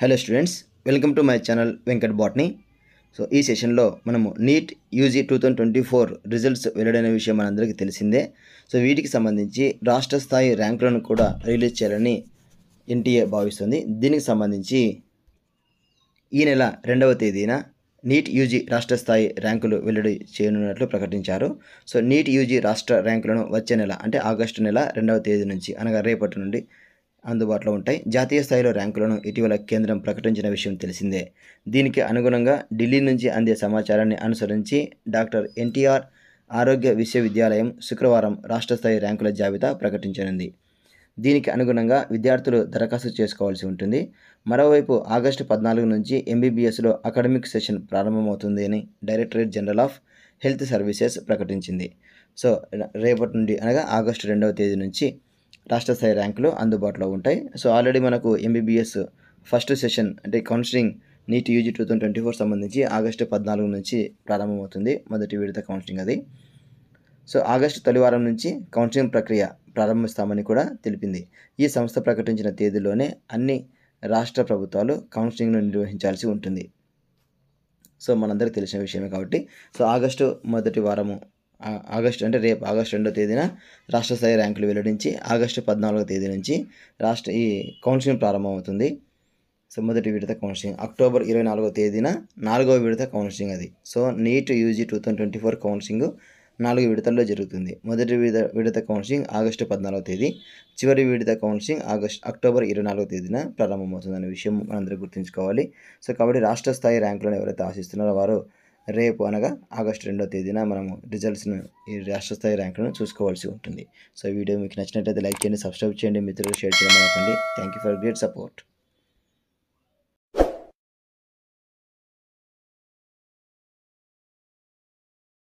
Hello students welcome to my channel Venkat botany. So ఈ సెషన్లో మనము NEET UG two thousand twenty four results వెల్లడైన విషయం మనందరికీ తెలిసిందే. సో వీటికి సంబంధించి రాష్ట్ర స్థాయి ర్యాంకులను కూడా రిలీజ్ చేయాలని ఎన్టీఏ భావిస్తుంది. దీనికి సంబంధించి ఈ నెల రెండవ తేదీన నీట్ యూజీ రాష్ట్ర స్థాయి ర్యాంకులు వెల్లడి చేయనున్నట్లు ప్రకటించారు. సో నీట్ యూజీ రాష్ట్ర ర్యాంకులను వచ్చే నెల అంటే ఆగస్టు నెల రెండవ తేదీ నుంచి అనగా రేపటి నుండి అందుబాటులో ఉంటాయి. జాతీయ స్థాయిలో ర్యాంకులను ఇటీవల కేంద్రం ప్రకటించిన విషయం తెలిసిందే. దీనికి అనుగుణంగా ఢిల్లీ నుంచి అందే సమాచారాన్ని అనుసరించి డాక్టర్ ఎన్టీఆర్ ఆరోగ్య విశ్వవిద్యాలయం శుక్రవారం రాష్ట్ర స్థాయి ర్యాంకుల జాబితా ప్రకటించనుంది. దీనికి అనుగుణంగా విద్యార్థులు దరఖాస్తు చేసుకోవాల్సి ఉంటుంది. మరోవైపు ఆగస్టు పద్నాలుగు నుంచి ఎంబీబీఎస్లో అకాడమిక్ సెషన్ ప్రారంభమవుతుంది అని directorate general of health services ప్రకటించింది. సో రేపటి నుండి అనగా ఆగస్టు రెండవ తేదీ నుంచి రాష్ట్ర స్థాయి ర్యాంకులు అందుబాటులో ఉంటాయి. సో ఆల్రెడీ మనకు ఎంబీబీఎస్ ఫస్ట్ సెషన్ అంటే counselling NEET UG two thousand twenty four సంబంధించి ఆగస్టు పద్నాలుగు నుంచి ప్రారంభమవుతుంది. మొదటి విడత కౌన్సిలింగ్ అది. సో ఆగస్టు తొలివారం నుంచి కౌన్సిలింగ్ ప్రక్రియ ప్రారంభిస్తామని కూడా తెలిపింది. ఈ సంస్థ ప్రకటించిన తేదీలోనే అన్ని రాష్ట్ర ప్రభుత్వాలు కౌన్సిలింగ్ను నిర్వహించాల్సి ఉంటుంది. సో మనందరికీ తెలిసిన విషయమే కాబట్టి. సో ఆగస్టు మొదటి వారము ఆగస్టు అంటే రేపు ఆగస్టు రెండో తేదీన రాష్ట్ర స్థాయి ర్యాంకులు వెల్లడించి ఆగస్టు పద్నాలుగో తేదీ నుంచి రాష్ట్ర ఈ కౌన్సిలింగ్ ప్రారంభమవుతుంది. సో మొదటి విడత కౌన్సిలింగ్. అక్టోబర్ ఇరవై నాలుగో తేదీన నాలుగవ విడత కౌన్సిలింగ్ అది. So NEET UG two thousand twenty four counselling నాలుగు విడతల్లో జరుగుతుంది. మొదటి విడత విడత కౌన్సిలింగ్ ఆగస్టు పద్నాలుగో తేదీ చివరి విడత కౌన్సిలింగ్ ఆగస్ట్ అక్టోబర్ ఇరవై నాలుగో తేదీన ప్రారంభమవుతుంది అనే విషయం మనందరూ గుర్తుంచుకోవాలి. సో కాబట్టి రాష్ట్ర స్థాయి ర్యాంకులను ఎవరైతే ఆశిస్తున్నారో వారు రేపు అనగా ఆగస్టు రెండో తేదీన మనము రిజల్ట్స్ను ఈ రాష్ట్ర స్థాయి ర్యాంకులను చూసుకోవాల్సి ఉంటుంది. సో ఈ వీడియో మీకు నచ్చినట్లయితే లైక్ చేయండి సబ్స్క్రైబ్ చేయండి మిత్రులు షేర్ చేయడం మరొకండి. Thank you for great support.